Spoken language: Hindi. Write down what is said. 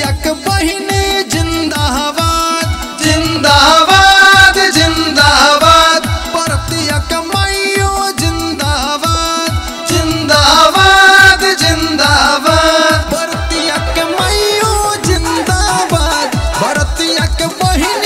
अक बहिने, जिंदाबाद जिंदाबाद जिंदाबाद। परतियक मैयो जिंदाबाद जिंदाबाद जिंदाबाद। परतियक माइयो जिंदाबाद। भरतियक बहिने